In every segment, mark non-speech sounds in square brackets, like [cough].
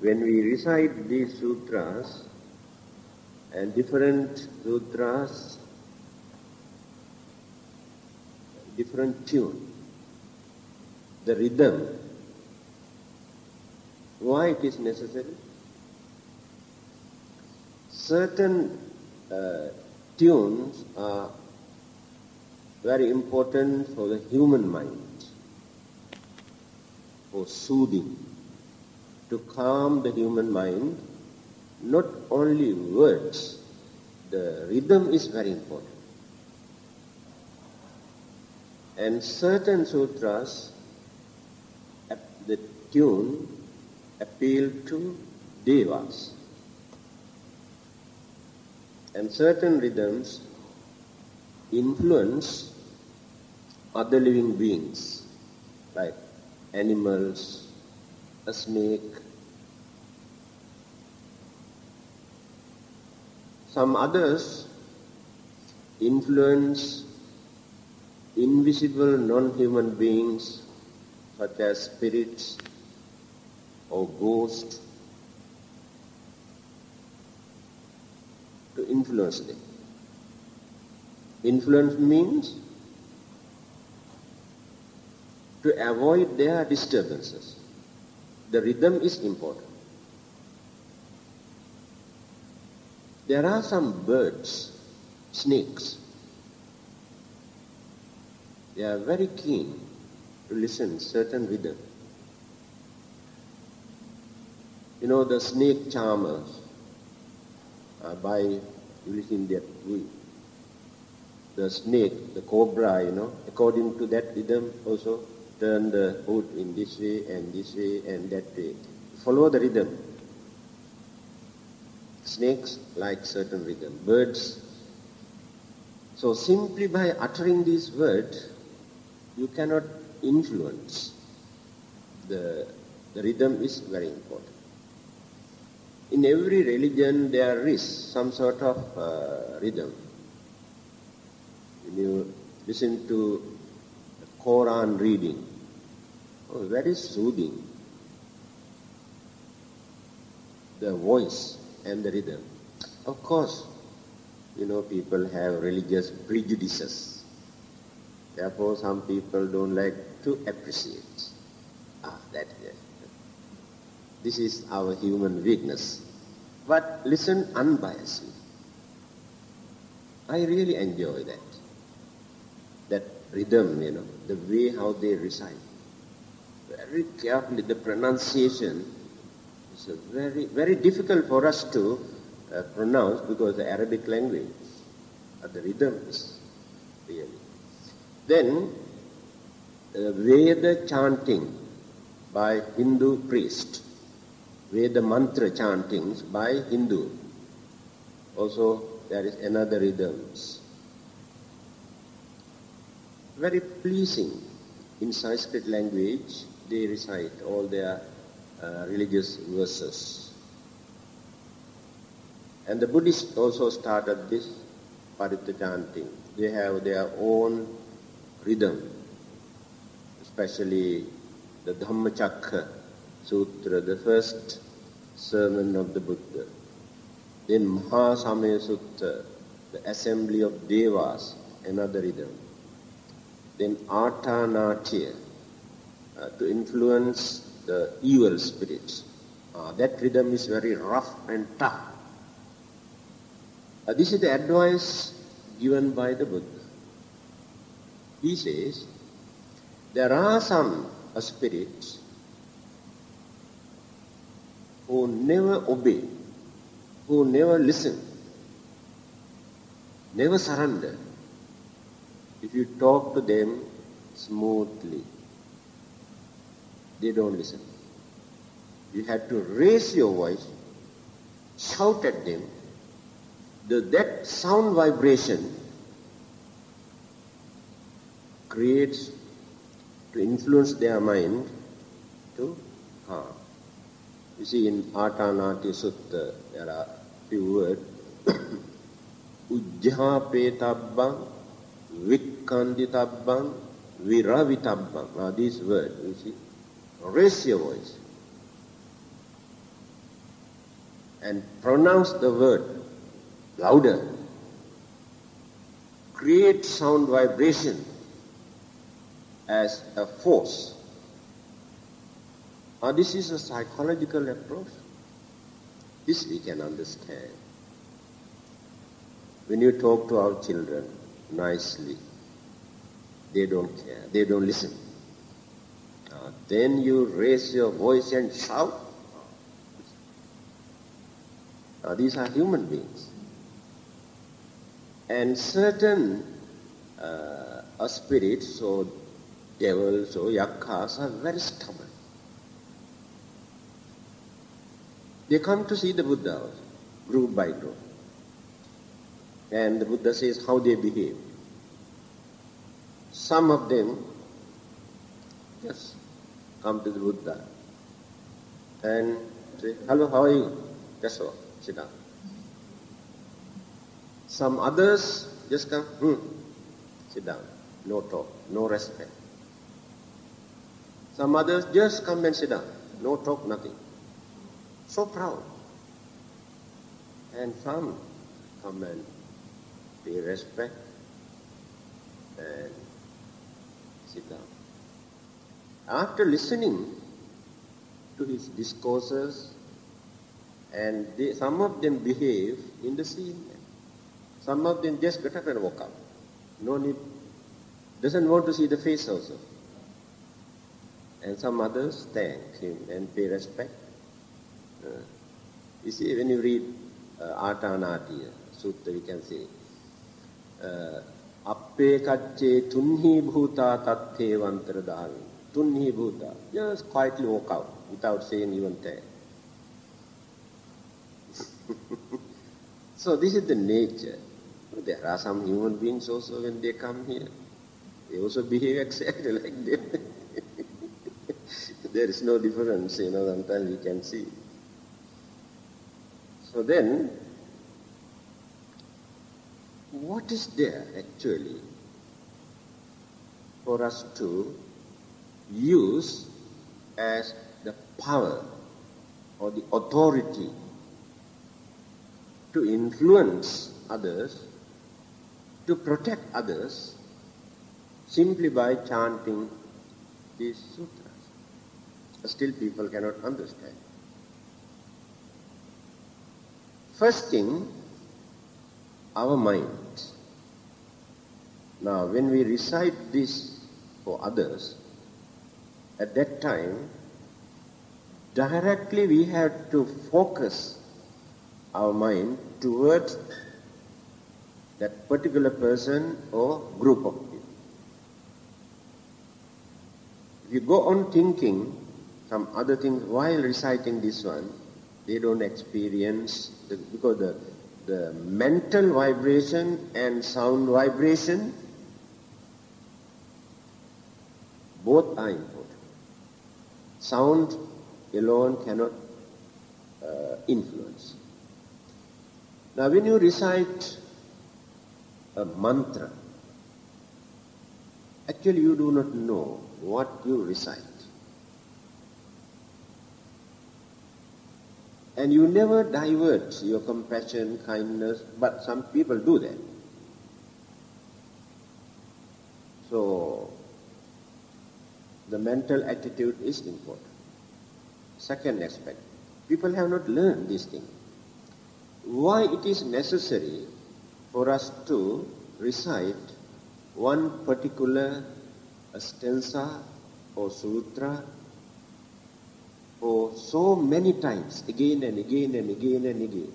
when we recite these sutras and different sutras, different tune, the rhythm, why it is necessary? Certain uh, tunes are very important for the human mind, for soothing, to calm the human mind, not only words, the rhythm is very important. And certain sutras, the tune appeal to devas. And certain rhythms influence other living beings, like animals, a snake. Some others influence invisible non-human beings such as spirits or ghosts to influence them. Influence means to avoid their disturbances. The rhythm is important. There are some birds, snakes. They are very keen to listen certain rhythm. You know the snake charmers uh, by using that we the snake, the cobra, you know, according to that rhythm also turn the hood in this way and this way and that way. Follow the rhythm. Snakes like certain rhythm. Birds. So simply by uttering these words, you cannot influence. The, the rhythm is very important. In every religion there is some sort of uh, rhythm. When you listen to Quran reading, oh, very soothing. The voice and the rhythm. Of course, you know, people have religious prejudices. Therefore, some people don't like to appreciate. Ah, that. This is our human weakness. But listen unbiasedly. I really enjoy that. That rhythm, you know, the way how they recite. Very carefully, the pronunciation is very, very difficult for us to uh, pronounce because the Arabic language, uh, the rhythm is really. Then, uh, Veda chanting by Hindu priest. Veda mantra chantings by Hindu. Also, there is another rhythms. Very pleasing. In Sanskrit language, they recite all their uh, religious verses. And the Buddhists also started this Paritta chanting. They have their own rhythm, especially the Dhammachakra Sutra, the first sermon of the Buddha. Then Mahasamaya Sutta, the assembly of Devas, another rhythm. Then Atanatiya, uh, to influence the evil spirits. Uh, that rhythm is very rough and tough. Uh, this is the advice given by the Buddha. He says, there are some spirits who never obey, who never listen, never surrender. If you talk to them smoothly, they don't listen. You have to raise your voice, shout at them. The, that sound vibration creates to influence their mind to harm. You see in Atanati Sutta there are few words. [coughs] Ujjhapetabbang, Vikkanditabbang, Viravitabbang. Now these words, you see. Raise your voice. and pronounce the word louder, create sound vibration as a force. Now this is a psychological approach. This we can understand. When you talk to our children nicely, they don't care, they don't listen. Then you raise your voice and shout. Now these are human beings. And certain uh, spirits or devils or yakas are very stubborn. They come to see the Buddha, group by group. And the Buddha says how they behave. Some of them just come to the Buddha and say, hello, how are you? That's all, sit down. Some others just come, hmm, sit down, no talk, no respect. Some others just come and sit down, no talk, nothing. So proud. And some come and pay respect and sit down. After listening to his discourses, and they, some of them behave in the same way. Some of them just get up and walk up. No need, doesn't want to see the face also. And some others thank him and pay respect. Uh, you see, when you read uh, Atanatiya Sutta, we can say, uh, Appekacche tunhi bhuta tatthe vantradhavin. දාවි. Tunhi Buddha. Just quietly walk out without saying even that. [laughs] so this is the nature. There are some human beings also when they come here. They also behave exactly [laughs] like them. [laughs] there is no difference, you know, sometimes we can see. So then, what is there actually for us to use as the power or the authority to influence others, to protect others, simply by chanting these sutras. Still people cannot understand. First thing, our mind. Now, when we recite this for others, at that time, directly we have to focus our mind towards that particular person or group of people. If you go on thinking some other things while reciting this one, they don't experience, the, because the the mental vibration and sound vibration, both are. Sound alone cannot uh, influence. Now when you recite a mantra, actually you do not know what you recite. And you never divert your compassion, kindness, but some people do that. So, the mental attitude is important. Second aspect, people have not learned this thing. Why it is necessary for us to recite one particular stanza or sutra for so many times, again and again and again and again.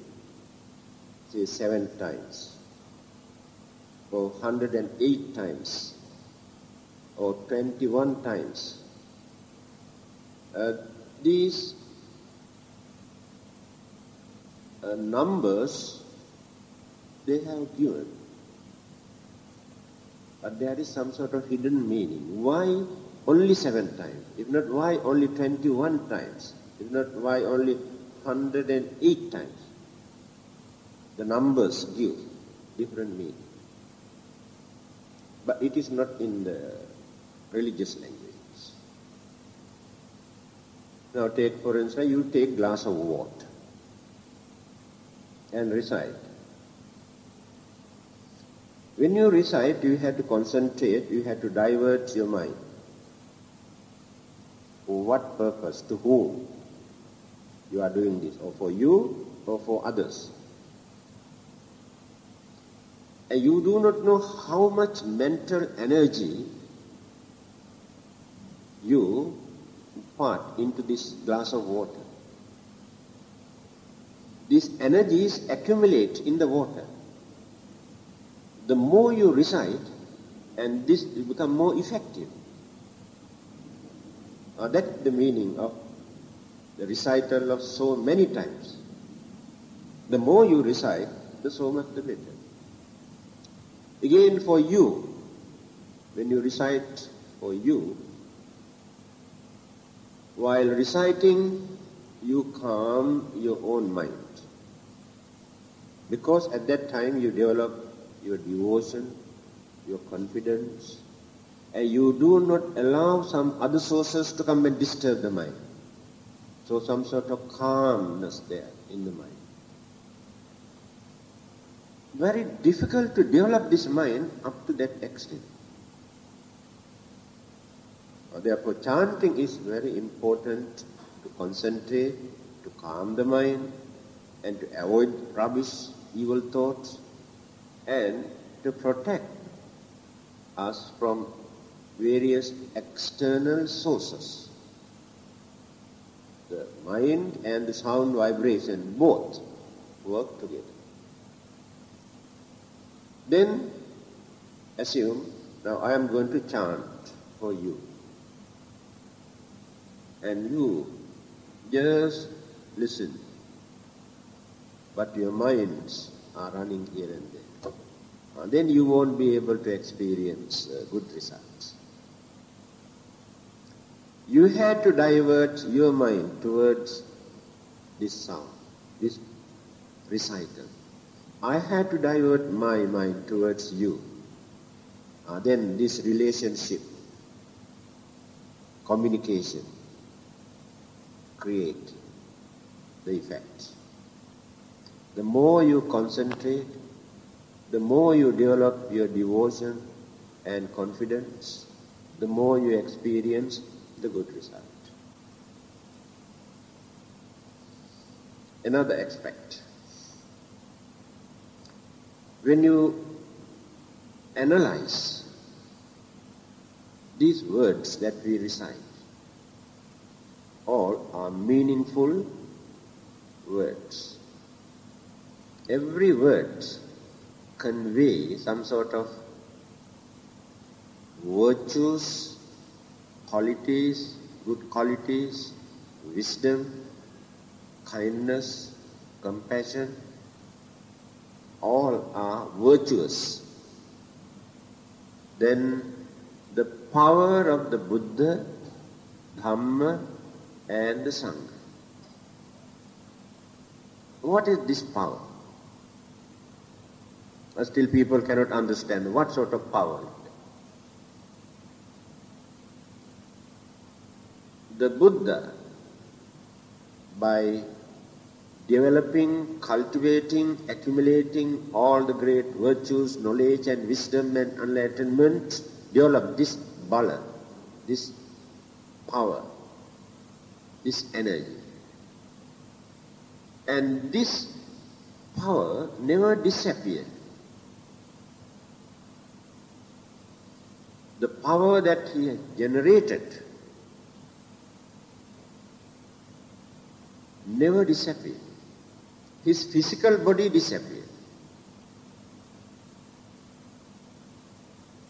Say seven times, or 108 times, or 21 times. Uh, these uh, numbers they have given. But there is some sort of hidden meaning. Why only seven times. If not, why only 21 times? If not, why only 108 times? The numbers give different meaning. But it is not in the religious language. Now take, for instance, you take glass of water. and recite. When you recite, you have to concentrate, you have to divert your mind. For what purpose? To whom? You are doing this, or for you, or for others. And you do not know how much mental energy you part into this glass of water. These energies accumulate in the water. The more you recite, and this will become more effective. Uh, that's the meaning of the recital of so many times. The more you recite, the so much the better. Again, for you, when you recite for you, while reciting, you calm your own mind. Because at that time you develop your devotion, your confidence, and you do not allow some other sources to come and disturb the mind. So some sort of calmness there in the mind. Very difficult to develop this mind up to that extent. Therefore, chanting is very important to concentrate, to calm the mind, and to avoid rubbish, evil thoughts, and to protect us from various external sources. The mind and the sound vibration both work together. Then assume, now I am going to chant for you and you just listen. But your minds are running here and there. And then you won't be able to experience uh, good results. You had to divert your mind towards this sound, this recital. I had to divert my mind towards you. Uh, then this relationship, communication, create the effect. The more you concentrate, the more you develop your devotion and confidence, the more you experience the good result. Another aspect. When you analyze these words that we recite, all are meaningful words. Every word convey some sort of virtues, qualities, good qualities, wisdom, kindness, compassion, all are virtuous. Then the power of the Buddha, Dhamma, and the Sangha. What is this power? Still people cannot understand what sort of power The Buddha, by developing, cultivating, accumulating all the great virtues, knowledge and wisdom and enlightenment, developed this bala, this power this energy. And this power never disappeared. The power that he generated never disappeared. His physical body disappeared.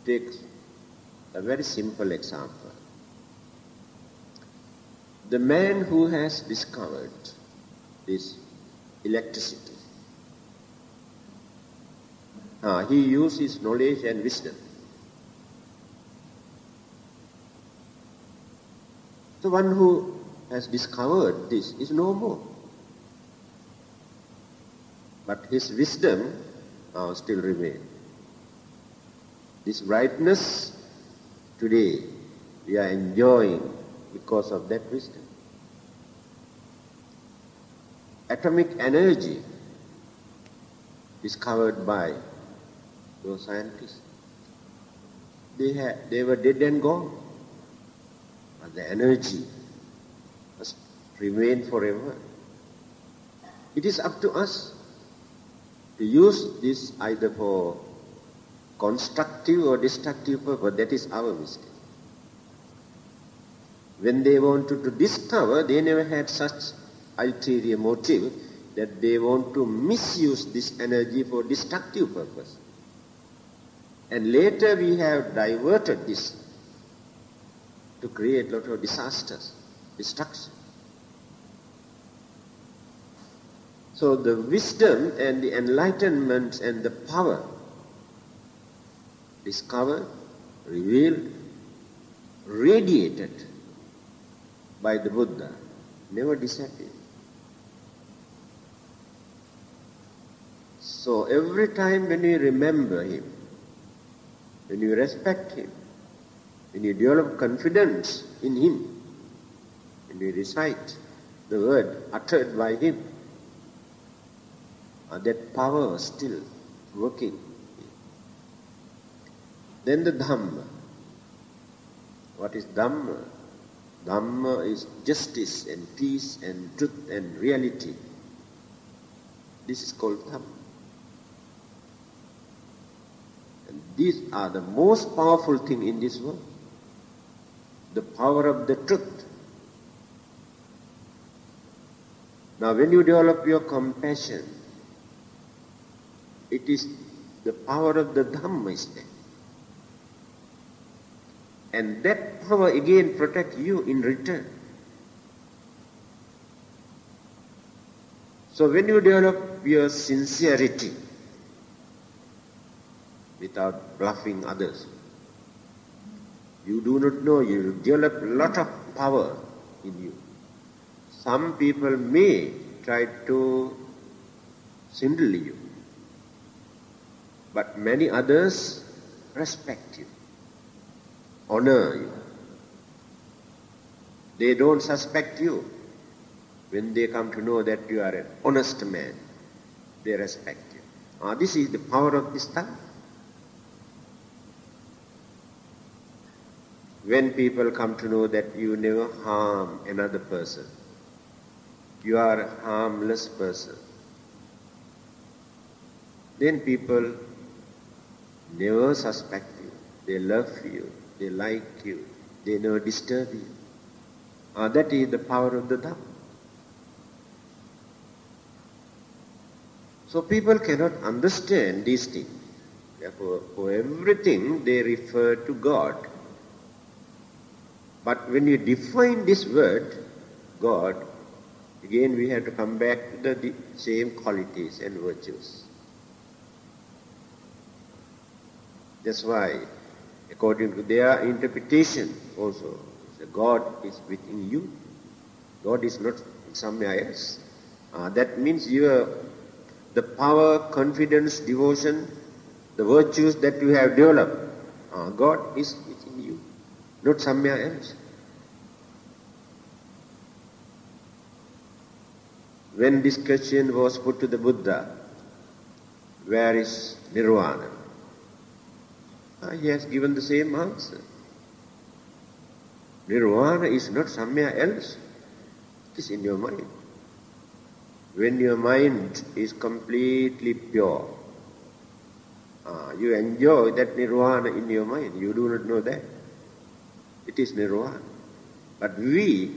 Take a very simple example the man who has discovered this electricity, uh, he uses knowledge and wisdom. The one who has discovered this is no more. But his wisdom uh, still remains. This brightness today we are enjoying because of that wisdom. Atomic energy discovered by those scientists. They, had, they were dead and gone. But the energy must remain forever. It is up to us to use this either for constructive or destructive purpose. That is our mistake. When they wanted to discover, they never had such ulterior motive that they want to misuse this energy for destructive purpose. And later we have diverted this to create lot of disasters, destruction. So the wisdom and the enlightenment and the power discovered, revealed, radiated by the Buddha never disappeared. So every time when you remember him, when you respect him, when you develop confidence in him, when you recite the word uttered by him, uh, that power is still working. Then the Dhamma. What is Dhamma? Dhamma is justice and peace and truth and reality. This is called Dhamma. And these are the most powerful thing in this world. The power of the truth. Now when you develop your compassion, it is the power of the Dhamma is there. And that power again protect you in return. So when you develop your sincerity without bluffing others, you do not know, you develop a lot of power in you. Some people may try to swindle you, but many others respect you honor you. They don't suspect you. When they come to know that you are an honest man, they respect you. Ah, this is the power of this tongue. When people come to know that you never harm another person, you are a harmless person, then people never suspect you. They love you. They like you. They never disturb you. Uh, that is the power of the Dhamma. So people cannot understand these things. Therefore, for everything they refer to God. But when you define this word, God, again we have to come back to the same qualities and virtues. That's why according to their interpretation also. God is within you. God is not somewhere else. Uh, that means your the power, confidence, devotion, the virtues that you have developed, uh, God is within you, not somewhere else. When this question was put to the Buddha, where is Nirvana? He has given the same answer. Nirvana is not somewhere else. It is in your mind. When your mind is completely pure, uh, you enjoy that nirvana in your mind. You do not know that. It is nirvana. But we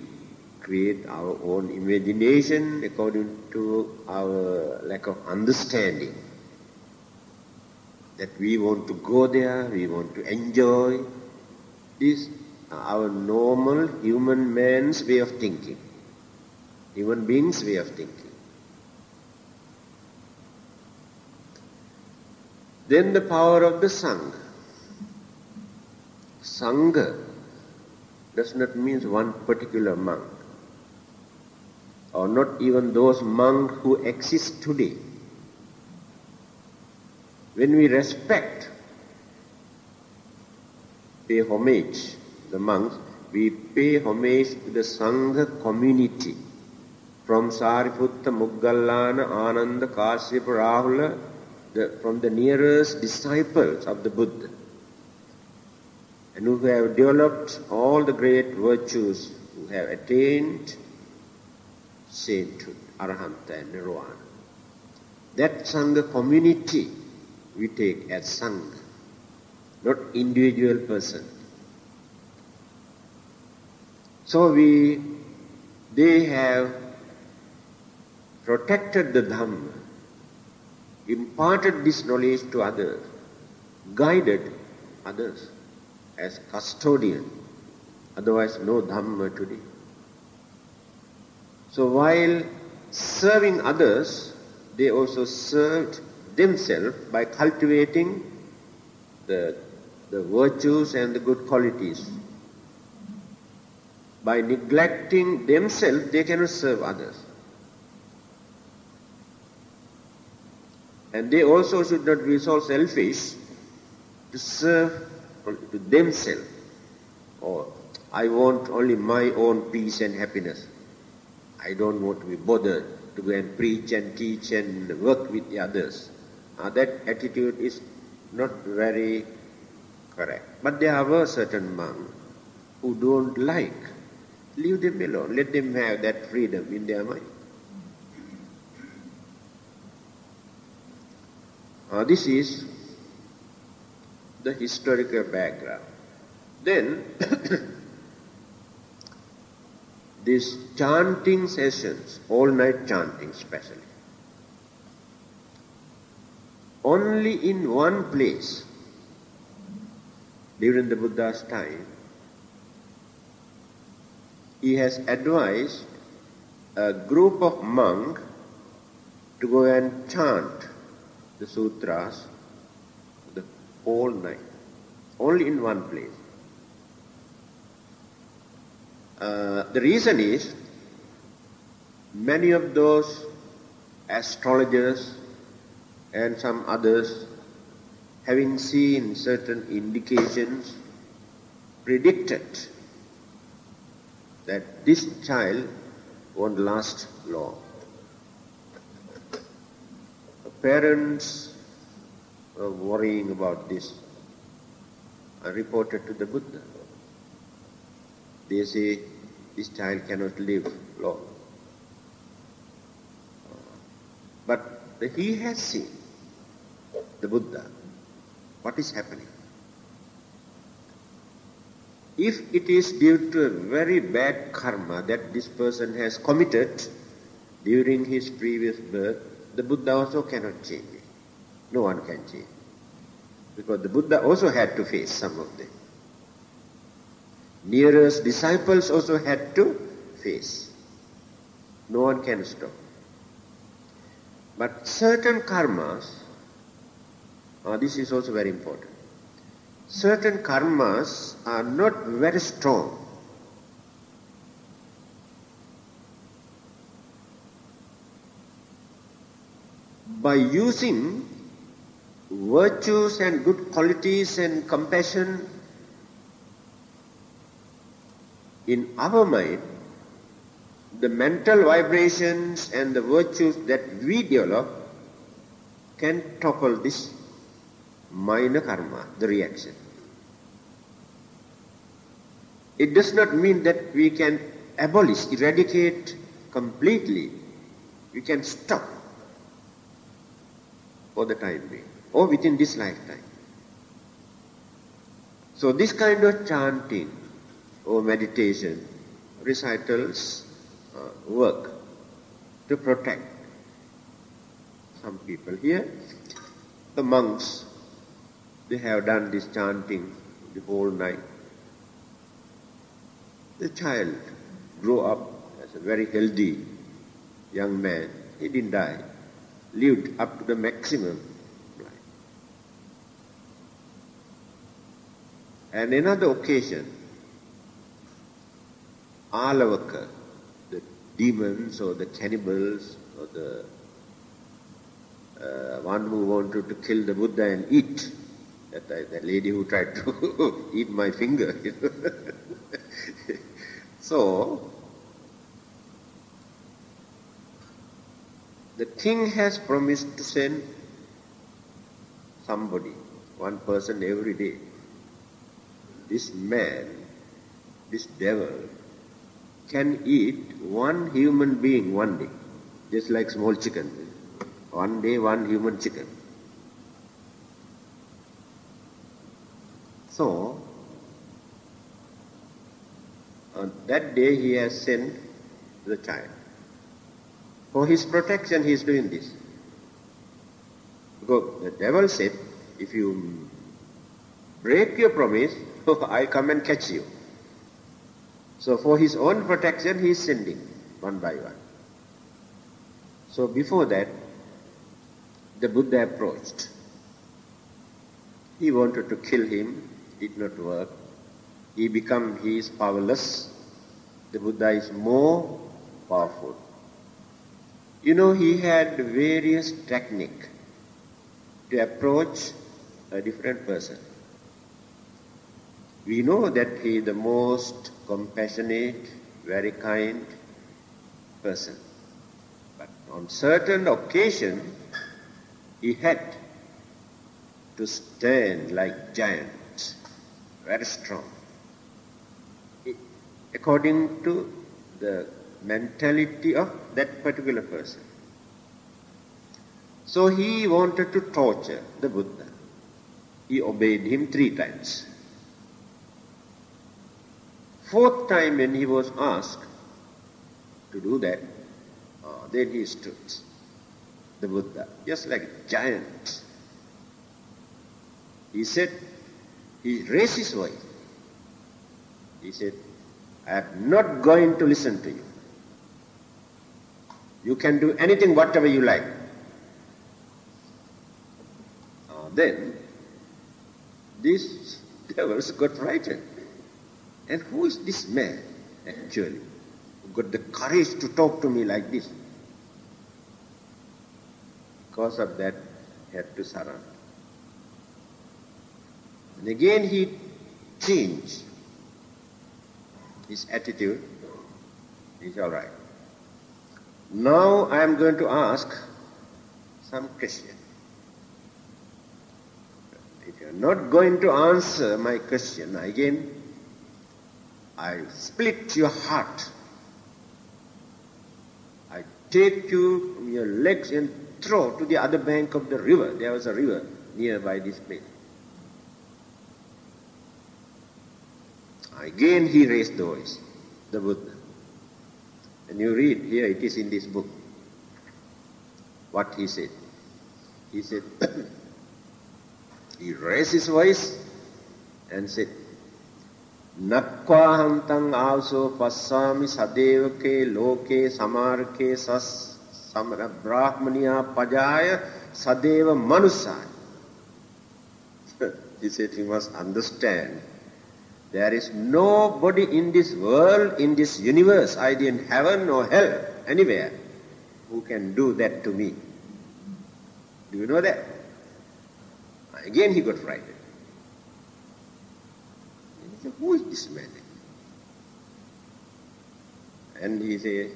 create our own imagination according to our lack of understanding that we want to go there, we want to enjoy. This our normal human man's way of thinking, human being's way of thinking. Then the power of the Sangha. Sangha does not mean one particular monk, or not even those monks who exist today. When we respect, pay homage, the monks, we pay homage to the Sangha community. From Sariputta, Moggallana, Ananda, Kasyapa, Rahula, the, from the nearest disciples of the Buddha and who have developed all the great virtues, who have attained sainthood, arahanta and nirvana. That Sangha community we take as Sangha, not individual person. So we, they have protected the Dhamma, imparted this knowledge to others, guided others as custodian. Otherwise, no Dhamma today. So while serving others, they also served themselves by cultivating the, the virtues and the good qualities. By neglecting themselves, they cannot serve others. And they also should not be so selfish to serve to themselves. Or I want only my own peace and happiness. I don't want to be bothered to go and preach and teach and work with the others. Uh, that attitude is not very correct. But there are certain monks who don't like. Leave them alone. Let them have that freedom in their mind. Uh, this is the historical background. Then, [coughs] these chanting sessions, all night chanting especially, only in one place during the Buddha's time, he has advised a group of monks to go and chant the sutras the whole night, only in one place. Uh, the reason is many of those astrologers and some others having seen certain indications predicted that this child won't last long The parents were worrying about this I reported to the Buddha. They say this child cannot live long. But he has seen the Buddha, what is happening. If it is due to a very bad karma that this person has committed during his previous birth, the Buddha also cannot change it. No one can change it. Because the Buddha also had to face some of them. Nearest disciples also had to face. No one can stop. But certain karmas, uh, this is also very important. Certain karmas are not very strong. by using virtues and good qualities and compassion in our mind, the mental vibrations and the virtues that we develop can topple this minor karma, the reaction. It does not mean that we can abolish, eradicate completely. We can stop for the time being, or within this lifetime. So this kind of chanting or meditation, recitals uh, work to protect some people. Here, the monks, they have done this chanting the whole night. The child grew up as a very healthy young man. He didn't die lived up to the maximum. life. And another occasion, Alavaka, the demons or the cannibals or the uh, one who wanted to kill the Buddha and eat, that, that lady who tried to [laughs] eat my finger. [laughs] so, the king has promised to send somebody, one person every day. This man, this devil, can eat one human being one day, just like small chicken. One day, one human chicken. So, on that day he has sent the child. For his protection he is doing this. Because the devil said, if you break your promise, [laughs] I come and catch you. So for his own protection he is sending one by one. So before that, the Buddha approached. He wanted to kill him, did not work. He become, he is powerless. The Buddha is more powerful. You know, he had various technique to approach a different person. We know that he is the most compassionate, very kind person. But on certain occasion, he had to stand like giant, very strong. According to the mentality of that particular person. So he wanted to torture the Buddha. He obeyed him three times. Fourth time when he was asked to do that, uh, then he stood, the Buddha, just like a giant. He said, he raised his voice. He said, I am not going to listen to you. You can do anything, whatever you like. Uh, then, these [laughs] devils got frightened. And who is this man, actually, who got the courage to talk to me like this? Because of that, he had to surrender. And again he changed his attitude. He's all right. Now I am going to ask some question. If you are not going to answer my question, again, I split your heart. I take you from your legs and throw to the other bank of the river. There was a river nearby this place. Again he raised the voice, the Buddha. And you read here, it is in this book, what he said. He said, [coughs] he raised his voice and said, නක්වාහන්තං ආවසෝ පස්සාමි සදේවකේ ලෝකේ සමාරකේ සස් සමර බ්‍රාහ්මනියා පජාය සදේව මනුස්සාය. [laughs] He said he must understand there is nobody in this world, in this universe, either in heaven or hell, anywhere, who can do that to me. Do you know that? Again he got frightened. He said, who is this man? And he said,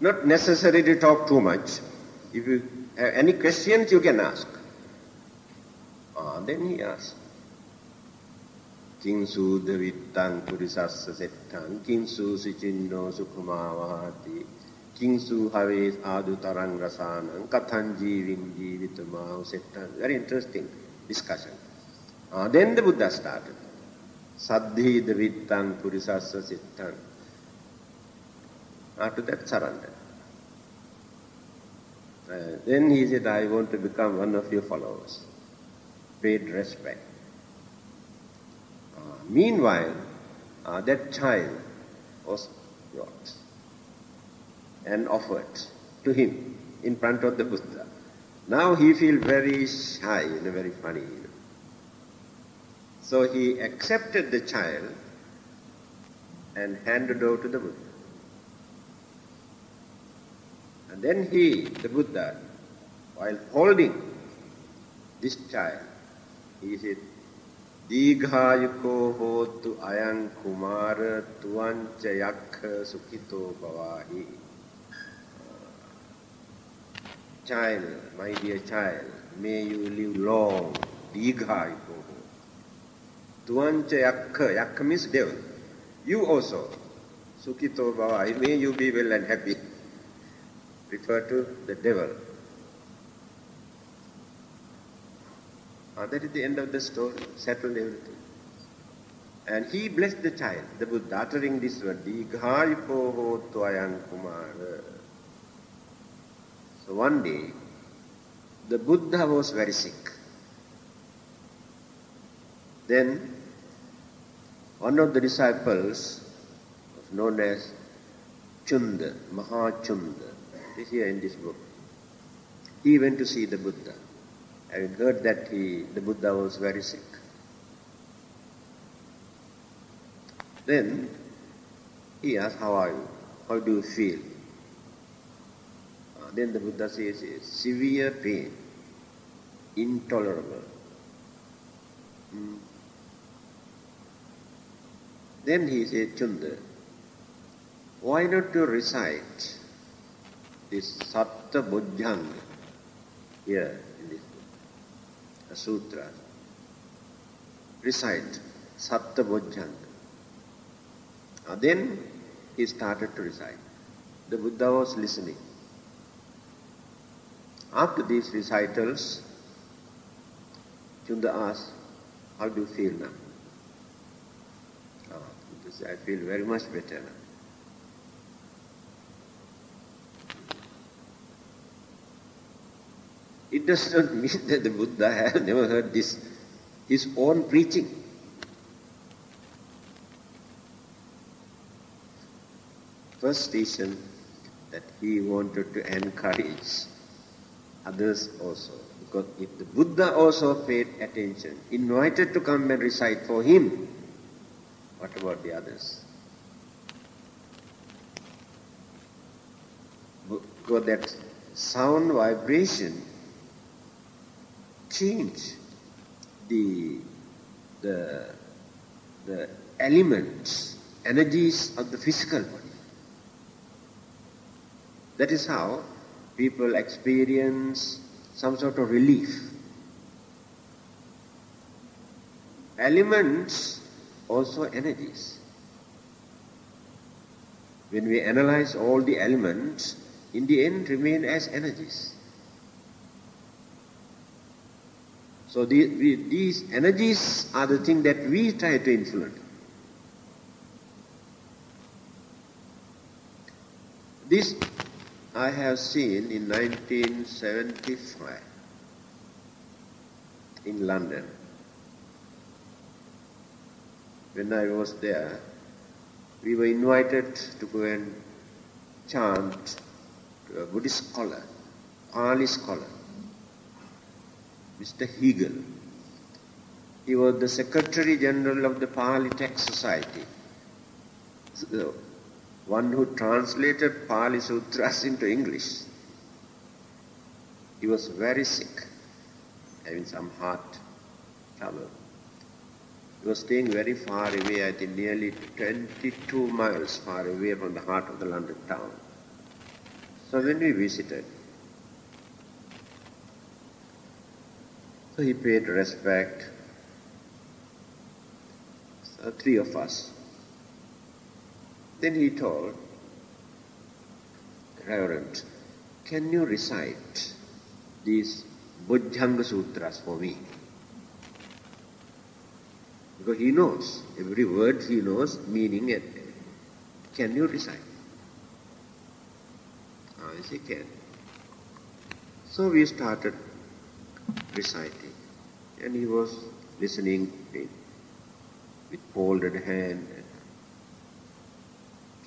not necessary to talk too much. If you have any questions, you can ask. Ah, then he asked. කිංසූද විත්තං පුරිසස්ස සෙට්ටං කිංසූ සිචින්නෝ සුකුමාවාති කිංසූ හවේ ආදු තරං රසානං කතං ජීවින් ජීවිතමා සෙට්ටං very interesting discussion. uh, then the buddha started. saddhīda vittang purisassa sittang after that surrender. Uh, then he said i want to become one of your followers. Paid respect. Meanwhile, uh, that child was brought and offered to him in front of the Buddha. Now he feels very shy, know, very funny. You know. So he accepted the child and handed over to the Buddha. And then he, the Buddha, while holding this child, he said, दीघायुको होतु अयं Kumar तुवञ्च यक् सुखितो भवाहि child my dear child may you live long दीघायुको हो तुवञ्च यक् यक् means devil you also सुखितो भवाहि may you be well and happy refer to the devil That is the end of the story, settled everything. And he blessed the child, the Buddha, uttering this word, Dighayipo Tvayang Kumara. So one day, the Buddha was very sick. Then, one of the disciples, known as Chunda, Mahachunda, is here in this book. He went to see the Buddha, having heard that he, the Buddha was very sick. Then he asked, How are you? How do you feel? Uh, then the Buddha says, Severe pain, intolerable. Mm. Then he said, Chunda, why not you recite this Satta Bojjhanga here a sutra? Recite Satta Bojjhanga. Uh, then he started to recite. The Buddha was listening. After these recitals, Chunda asked, How do you feel now? Oh, I feel very much better now. It does not mean [laughs] that the Buddha had never heard this, his own preaching. First station that he wanted to encourage others also. Because if the Buddha also paid attention, invited to come and recite for him, what about the others? Because that sound vibration change the, the, the elements, energies of the physical body. That is how people experience some sort of relief. Elements also energies. When we analyze all the elements, in the end remain as energies. So the, we, these energies are the thing that we try to influence. This I have seen in 1975 in London. When I was there, we were invited to go and chant to a Buddhist scholar, Pali scholar, Mr. Hegel. He was the Secretary General of the Pali Text Society. So, one who translated Pali Sutras into English. He was very sick, having some heart trouble. He was staying very far away, I think nearly 22 miles far away from the heart of the London town. So when we visited, so he paid respect. So three of us then he told, Reverend, can you recite these Bojjhanga Sutras for me? Because he knows, every word he knows meaning it. Can you recite? Ah, I say can. So we started reciting and he was listening with folded hand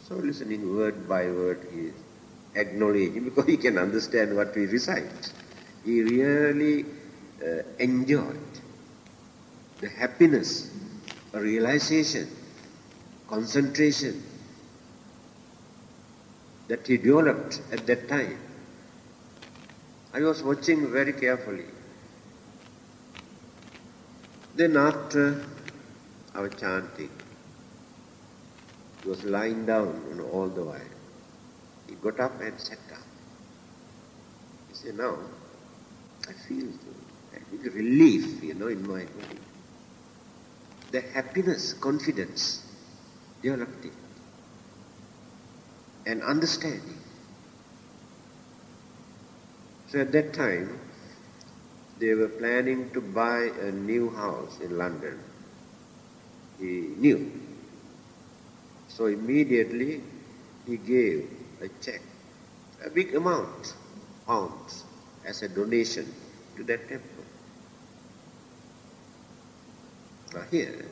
so listening word by word, he acknowledging because he can understand what we recite. He really uh, enjoyed the happiness, realization, concentration that he developed at that time. I was watching very carefully. Then after uh, our chanting, he was lying down you know, all the while. He got up and sat down. He said, now I feel a big relief, you know, in my body. The happiness, confidence developed. And understanding. So at that time, they were planning to buy a new house in London. He knew. So immediately he gave a check, a big amount, pounds, as a donation to that temple. Now here,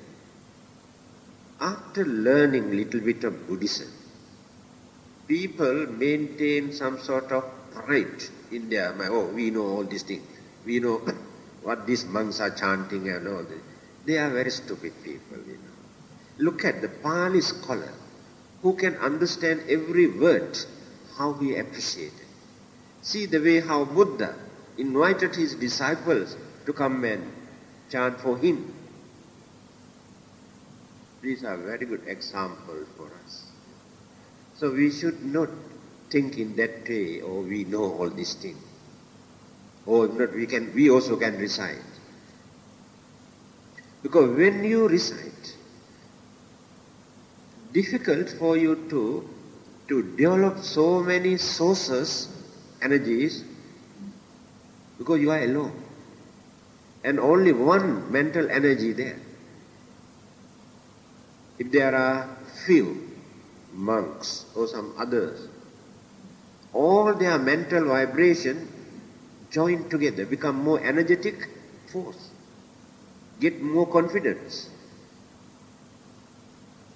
after learning little bit of Buddhism, people maintain some sort of pride in their mind. Oh, we know all these things. We know [laughs] what these monks are chanting and all this. They are very stupid people, you know. Look at the Pali scholar who can understand every word, how he appreciated. See the way how Buddha invited his disciples to come and chant for him. These are very good examples for us. So we should not think in that way, or oh, we know all these things. Oh, or not, we can, we also can recite. Because when you recite, difficult for you to, to develop so many sources, energies, because you are alone. And only one mental energy there. If there are few monks or some others, all their mental vibration join together, become more energetic force, get more confidence.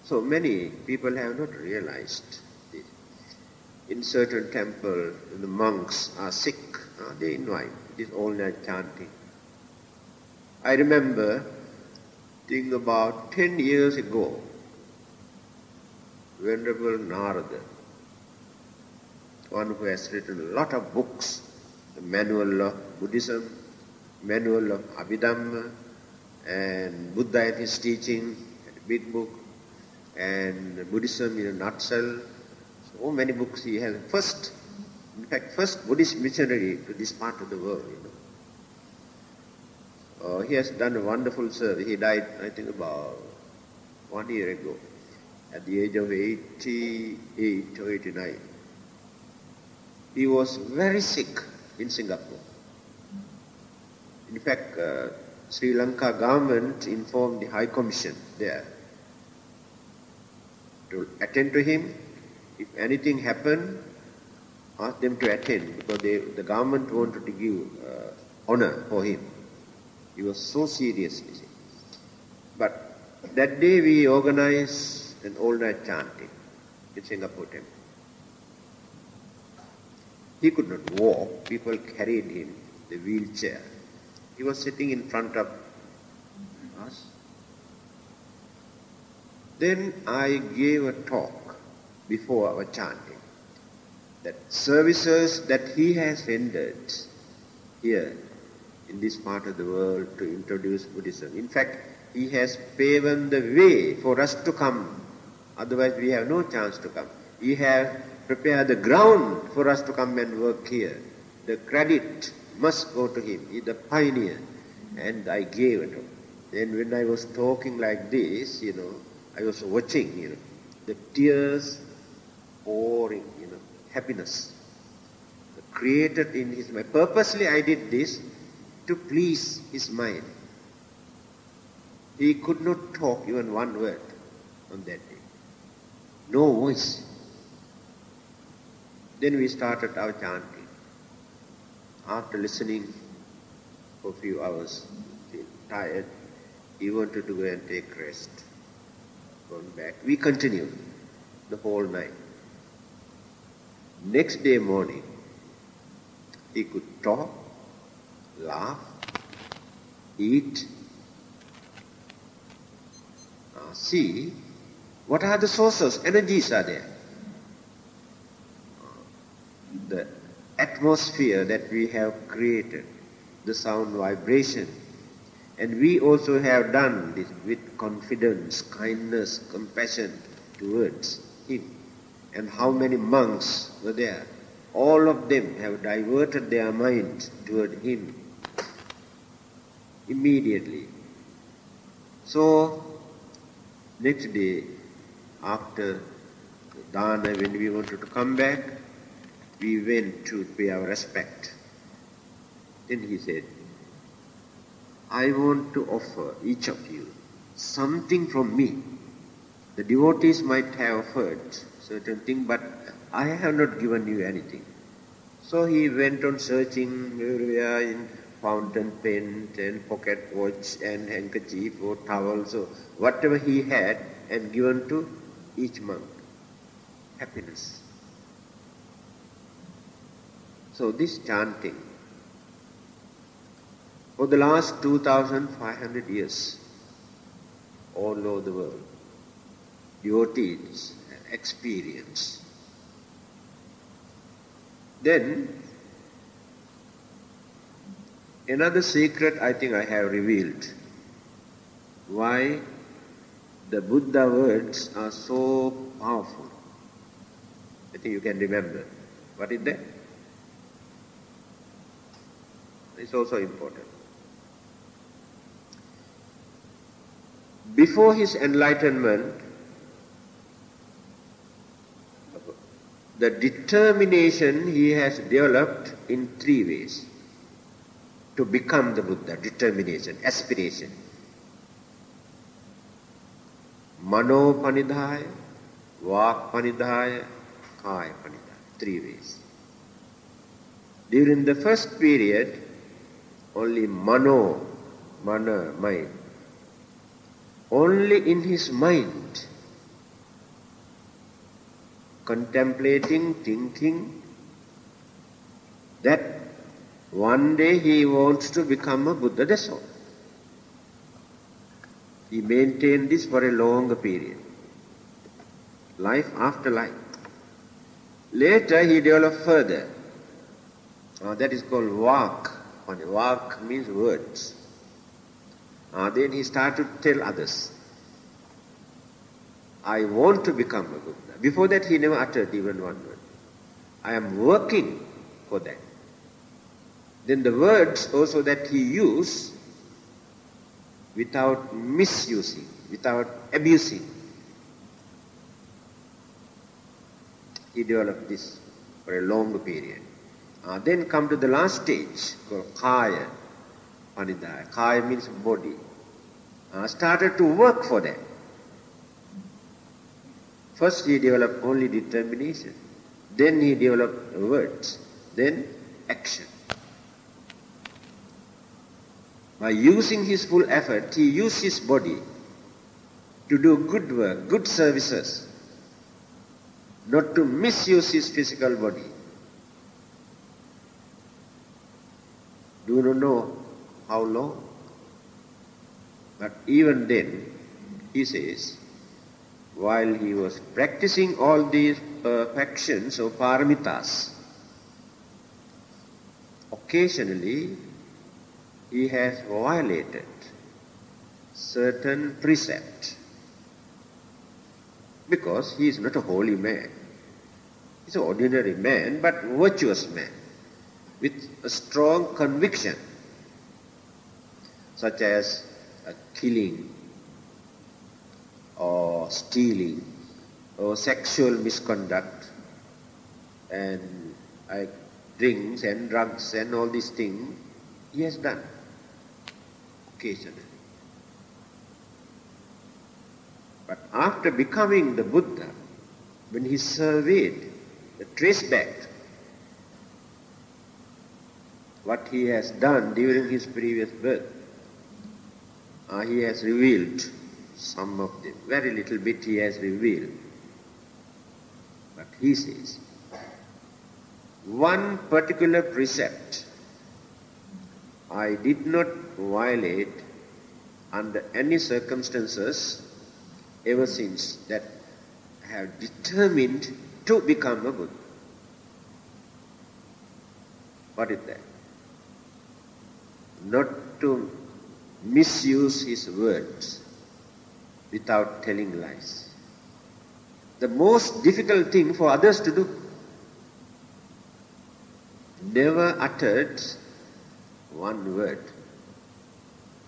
So many people have not realized this. In certain temple, the monks are sick, uh, they invite this all night chanting. I remember, think about 10 years ago, Venerable Narada, one who has written a lot of books, Manual of Buddhism, Manual of Abhidhamma, and Buddha and his teaching, big book, and Buddhism in a nutshell. So many books he has. First, in fact, first Buddhist missionary to this part of the world, you know. Uh, he has done a wonderful service. He died, I think, about one year ago, at the age of 88 or 89. He was very sick in Singapore. In fact, uh, Sri Lanka government informed the High Commission there to attend to him. If anything happened, ask them to attend because they, the government wanted to give uh, honor for him. He was so serious. But that day we organized an all-night chanting in Singapore temple. He could not walk. People carried him, the wheelchair. He was sitting in front of us. Then I gave a talk before our chanting that services that he has rendered here in this part of the world to introduce Buddhism. In fact, he has paved the way for us to come. Otherwise, we have no chance to come. He has prepared the ground for us to come and work here. The credit must go to him. He's the pioneer. And I gave it. to him. Then when I was talking like this, you know, I was watching, you know, the tears pouring, you know, happiness created in his mind. Purposely I did this to please his mind. He could not talk even one word on that day. No voice. Then we started our chanting. After listening for a few hours, tired, he wanted to go and take rest gone back. We continued the whole night. Next day morning, he could talk, laugh, eat, uh, see what are the sources, energies are there. Atmosphere that we have created, the sound vibration, and we also have done this with confidence, kindness, compassion towards him. And how many monks were there? all of them have diverted their minds toward him immediately. So, next day, after dana, when we wanted to come back, we went to pay our respect. Then he said, I want to offer each of you something from me. The devotees might have heard certain thing, but I have not given you anything. So he went on searching everywhere in fountain pen and pocket watch and handkerchief or towel, so whatever he had and given to each monk. Happiness. So this chanting, for the last 2,500 years, all over the world, devotees experience. Then, another secret I think I have revealed. Why the Buddha words are so powerful. I think you can remember. What is that? It's also important. Before his enlightenment, the determination he has developed in three ways to become the Buddha, determination, aspiration. Mano panidhaya, vak panidhaya, kaya panidhaya, three ways. During the first period, only mano, mana, mind, only in his mind, contemplating, thinking, that one day he wants to become a Buddha, that's all. He maintained this for a longer period, life after life. Later he developed further. Uh, that is called Vak means words. Uh, then he started to tell others, I want to become a Buddha. Before that he never uttered even one word. I am working for that. Then the words also that he used without misusing, without abusing. He developed this for a long period. Uh, then come to the last stage called Kaya Panidhaya. Kaya means body. Uh, started to work for them. First he developed only determination. Then he developed words. Then action. By using his full effort, he used his body to do good work, good services, not to misuse his physical body. Do not know how long. But even then, he says, while he was practicing all these perfections or paramitas, occasionally he has violated certain precept because he is not a holy man. He's an ordinary man, but virtuous man with a strong conviction, such as killing or stealing or sexual misconduct and uh, drinks and drugs and all these things he has done occasionally. But after becoming the Buddha, when he surveyed the trace back what he has done during his previous birth, uh, he has revealed some of them. Very little bit he has revealed. But he says, one particular precept I did not violate under any circumstances ever since that I have determined to become a Buddha. What is that? Not to misuse his words without telling lies. The most difficult thing for others to do. never uttered one word,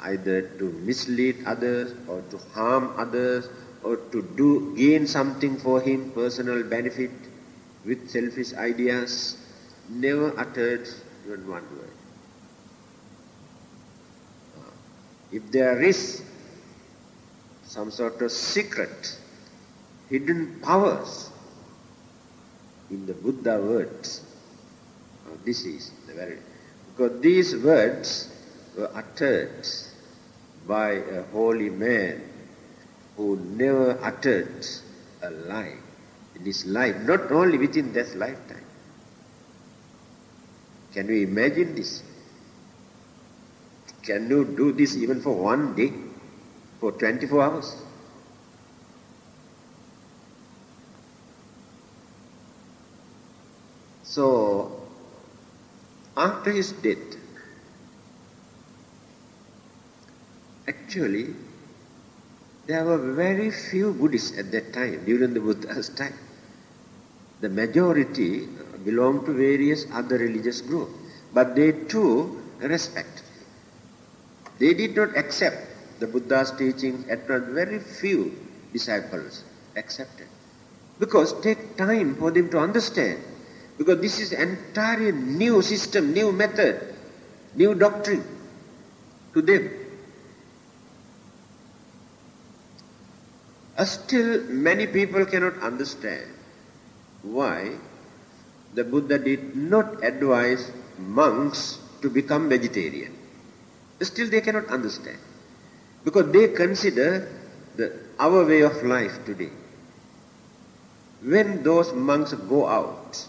either to mislead others or to harm others or to do gain something for him, personal benefit with selfish ideas, never uttered even one word. If there is some sort of secret, hidden powers in the Buddha words, uh, this is the very, because these words were uttered by a holy man who never uttered a lie in his life, not only within this lifetime. Can you imagine this? Can you do this even for one day, for 24 hours? So, after his death, actually, there were very few Buddhists at that time, during the Buddha's time. The majority belonged to various other religious groups, but they too respect. They did not accept the Buddha's teachings, at very few disciples accepted. Because take time for them to understand. Because this is entirely new system, new method, new doctrine to them. Uh, still, many people cannot understand why the Buddha did not advise monks to become vegetarian. Still, they cannot understand because they consider the, our way of life today. When those monks go out,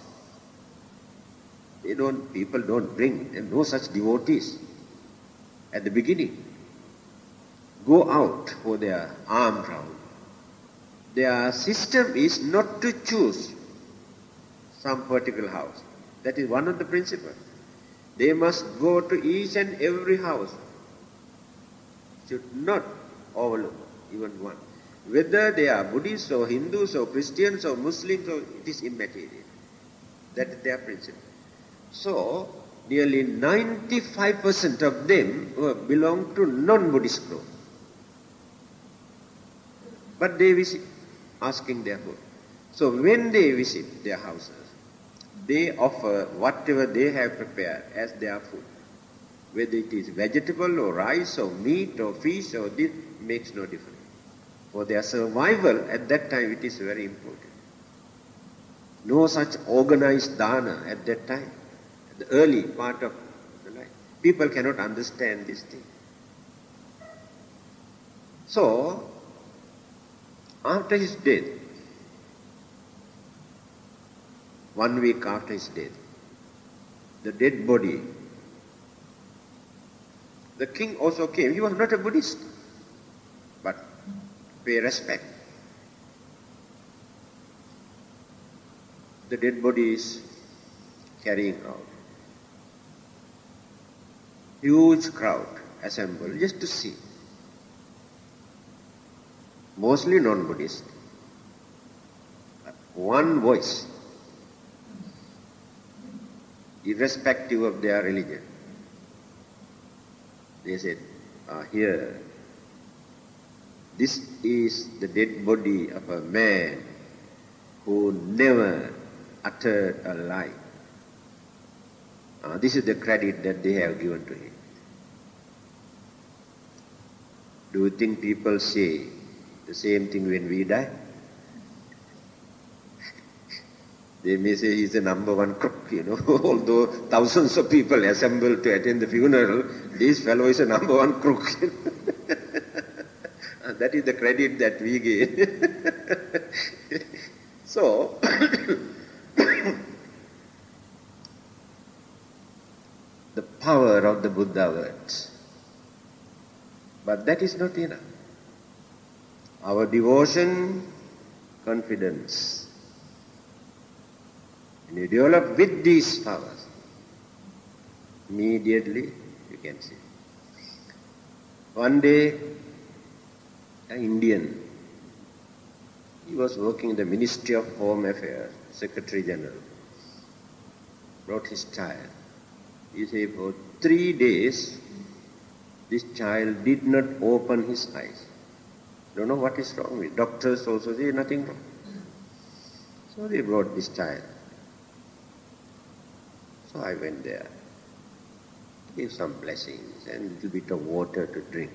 they don't, people don't bring, and no such devotees at the beginning. Go out for their alms round. Their system is not to choose some particular house. That is one of the principles. They must go to each and every house. Should not overlook even one. Whether they are Buddhists or Hindus or Christians or Muslims, or it is immaterial. That is their principle. So, nearly 95% of them belong to non-Buddhist group. But they visit, asking their food. So when they visit their houses, they offer whatever they have prepared as their food. Whether it is vegetable or rice or meat or fish or this makes no difference. For their survival at that time it is very important. No such organized dana at that time the early part of the life. People cannot understand this thing. So, after his death, one week after his death, the dead body, the king also came. He was not a Buddhist, but pay respect. The dead body is carrying out huge crowd assembled just to see. Mostly non-Buddhist. One voice, irrespective of their religion. They said, ah, here, this is the dead body of a man who never uttered a lie. Uh, this is the credit that they have given to him. Do you think people say the same thing when we die? They may say he's the number one crook, you know, [laughs] although thousands of people assemble to attend the funeral, this fellow is a number one crook. [laughs] that is the credit that we give. [laughs] so, [coughs] the power of the Buddha words but that is not enough. Our devotion, confidence, and you develop with these powers, immediately you can see. One day, an Indian, he was working in the Ministry of Home Affairs, Secretary General, brought his child. He said for three days this child did not open his eyes. Don't know what is wrong with Doctors also say nothing wrong. So they brought this child. So I went there, gave some blessings and a little bit of water to drink.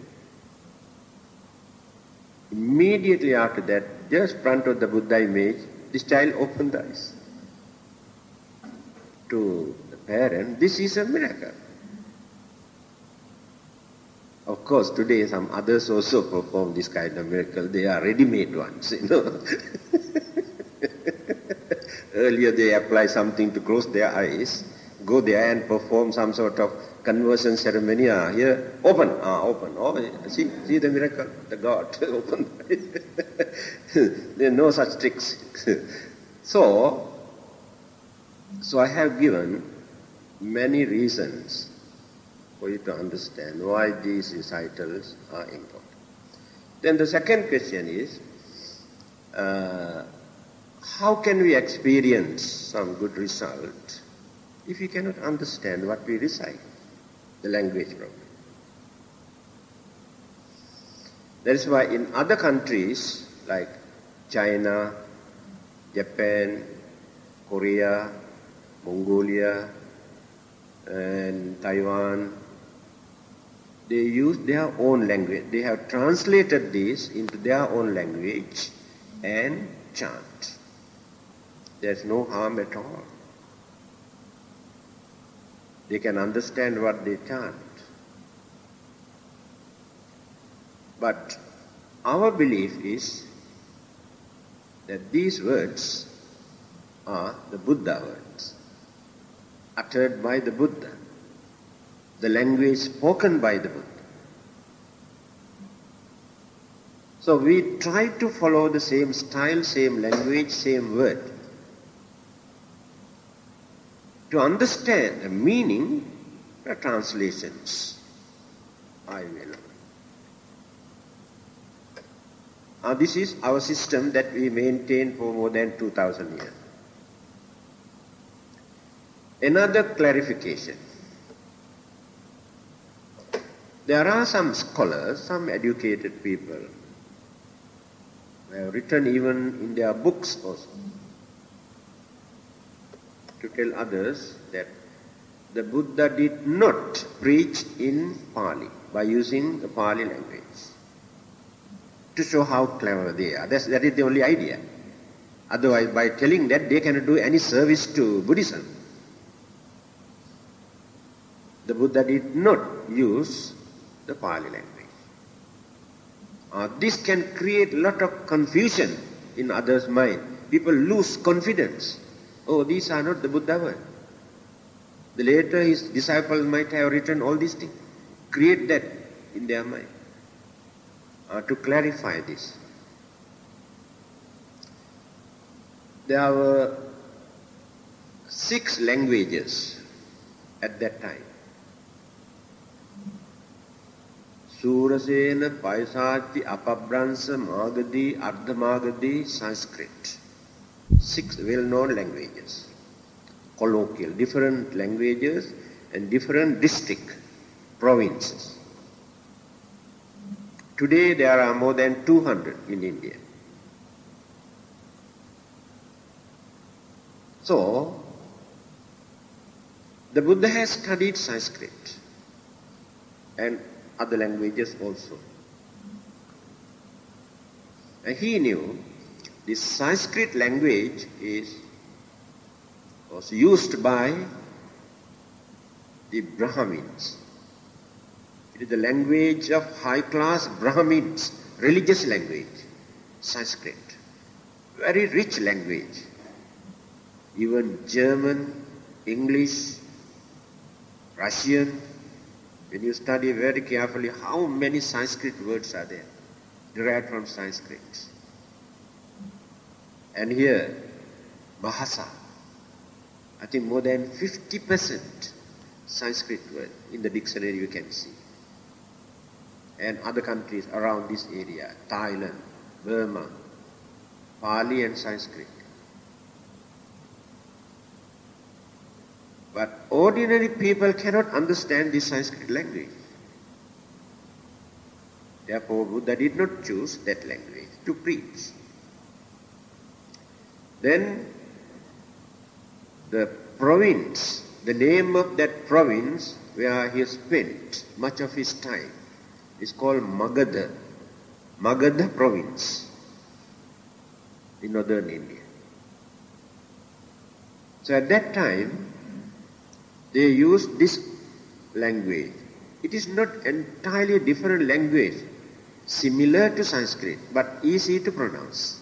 Immediately after that, just front of the Buddha image, this child opened the eyes. To the parent, this is a miracle. Of course, today some others also [laughs] perform this kind of miracle. They are ready-made ones, [laughs] you know. [laughs] Earlier they apply something to close their eyes, go there and perform some sort of conversion ceremony. Ah, here, open, ah, open. Oh, see, see the miracle, the God [laughs] open. there are no such tricks. [laughs] so, so I have given many reasons for you to understand why these recitals are important. Then the second question is, uh, how can we experience some good result if we cannot understand what we recite, the language problem? That is why in other countries like China, Japan, Korea, Mongolia, and Taiwan, they use their own language. They have translated this into their own language and chant. There's no harm at all. They can understand what they chant. But our belief is that these words are the Buddha words, uttered by the Buddha the language spoken by the Buddha. So we try to follow the same style, same language, same word. To understand the meaning, the translations, I will. Now this is our system that we maintain for more than 2000 years. Another clarification. There are some scholars, some educated people, who have written even in their books also, to tell others that the Buddha did not preach in Pali by using the Pali language to show how clever they are. That's, that is the only idea. Otherwise, by telling that, they cannot do any service to Buddhism. The Buddha did not use the Pali language. Uh, this can create a lot of confusion in others' mind. People lose confidence. Oh, these are not the Buddha words. The later his disciples might have written all these things. Create that in their mind. Uh, to clarify this. There were six languages at that time. Surasena, Paisati, Apabhransa, Magadhi, Ardhamagadhi, Sanskrit. Six well-known languages. Colloquial, different languages and different district, provinces. Today there are more than 200 in India. So, the Buddha has studied Sanskrit and other languages also. And he knew the Sanskrit language is was used by the Brahmins. It is the language of high class Brahmins, religious language, Sanskrit. Very rich language. Even German, English, Russian, when you study very carefully how many Sanskrit words are there, derived from Sanskrit. And here, Bahasa, I think more than 50% Sanskrit word in the dictionary you can see. And other countries around this area, Thailand, Burma, Pali and Sanskrit. But ordinary people cannot understand this Sanskrit language. Therefore, Buddha did not choose that language to preach. Then, the province, the name of that province where he spent much of his time is called Magadha, Magadha province in northern India. So at that time, they used this language. It is not entirely a different language, similar to Sanskrit, but easy to pronounce.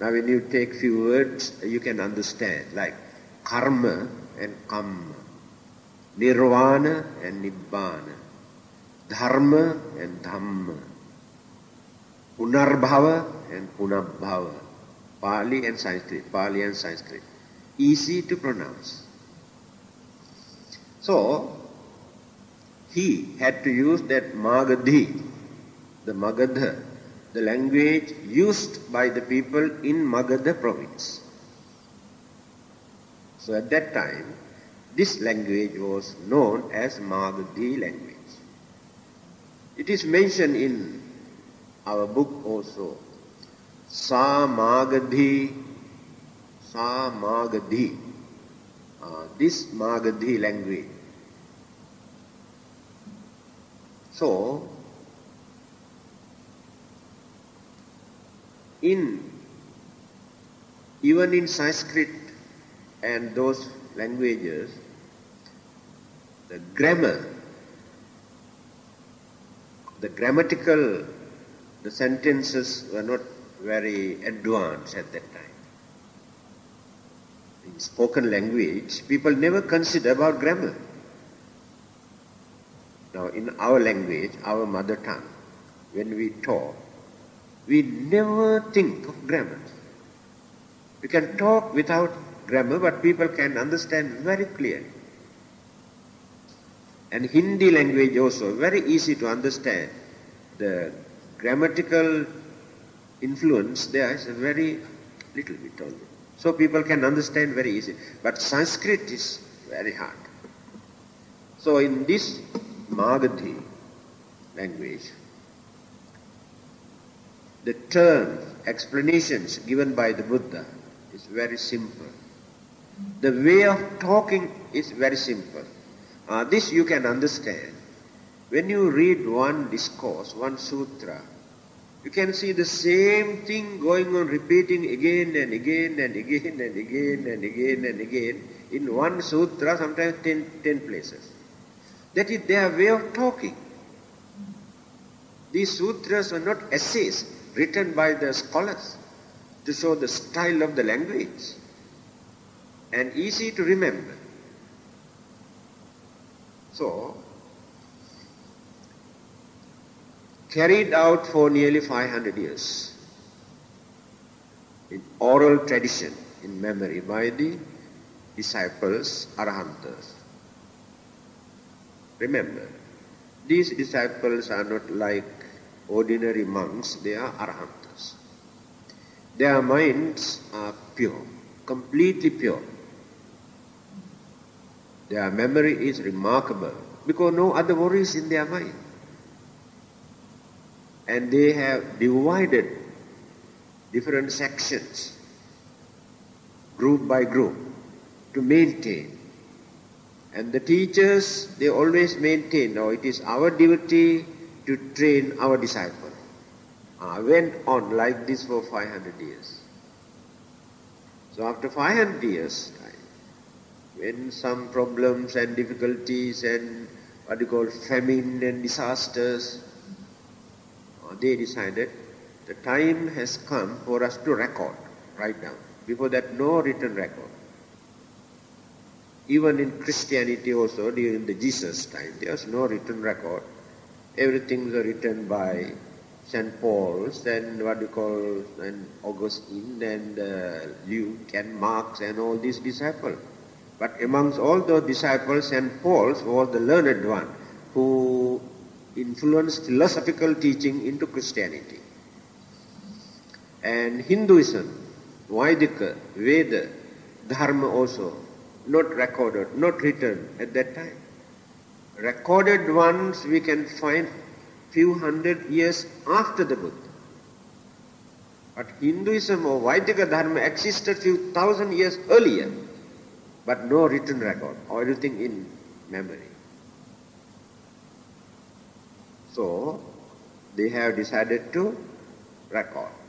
Now when you take few words, you can understand, like karma and kamma, nirvana and nibbana, dharma and dhamma, punarbhava and punabhava, Pali and Sanskrit, Pali and Sanskrit. Easy to pronounce. So, he had to use that Magadhi, the Magadha, the language used by the people in Magadha province. So at that time, this language was known as Magadhi language. It is mentioned in our book also. Sa Magadhi, Sa Magadhi. Uh, this Magadhi language. So, in even in Sanskrit and those languages, the grammar, the grammatical, the sentences were not very advanced at that time. In spoken language, people never consider about grammar. Now, in our language, our mother tongue, when we talk, we never think of grammar. We can talk without grammar, but people can understand very clearly. And Hindi language also, very easy to understand. The grammatical influence there is a very little bit only. So people can understand very easy. But Sanskrit is very hard. So in this Magadhi language, the terms, explanations given by the Buddha is very simple. The way of talking is very simple. Uh, this you can understand. When you read one discourse, one sutra, you can see the same thing going on repeating again and again and again and again and again and again in one sutra, sometimes ten, ten places. That is their way of talking. These sutras are not essays written by the scholars to show the style of the language and easy to remember. So, carried out for nearly 500 years in oral tradition, in memory by the disciples, Arahantas. Remember, these disciples are not like ordinary monks, they are Arahantas. Their minds are pure, completely pure. Their memory is remarkable because no other worries in their mind. And they have divided different sections, group by group, to maintain. And the teachers, they always maintain, now it is our duty to train our disciple. I went on like this for 500 years. So after 500 years, when some problems and difficulties and what you call famine and disasters, uh, they decided the time has come for us to record, write down. Before that, no written record. Even in Christianity also, during the Jesus time, there was no written record. Everything was written by St. Paul's and what you call and Augustine and uh, Luke and Mark's and all these disciples. But amongst all those disciples, St. Paul's was the learned one who influenced philosophical teaching into Christianity. And Hinduism, Vaidika, Veda, Dharma also, not recorded, not written at that time. Recorded ones we can find few hundred years after the Buddha. But Hinduism or Vaidika Dharma existed few thousand years earlier, but no written record, or everything in memory. So, they have decided to record.